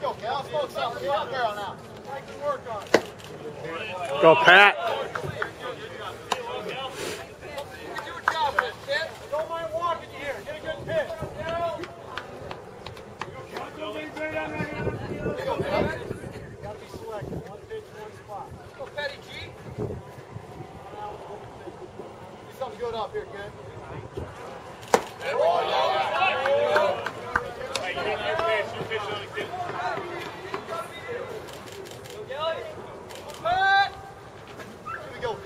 Go, Cal. Folks out. Get out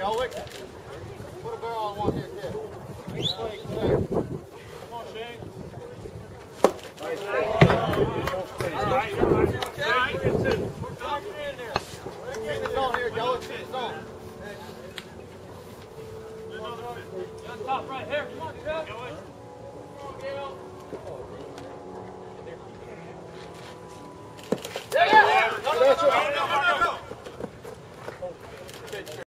Gelwick, put a barrel on one here, kid. Nice. Come on, Shane. Nice. Nice Top right here. Come on, Chuck. Come on, Gail.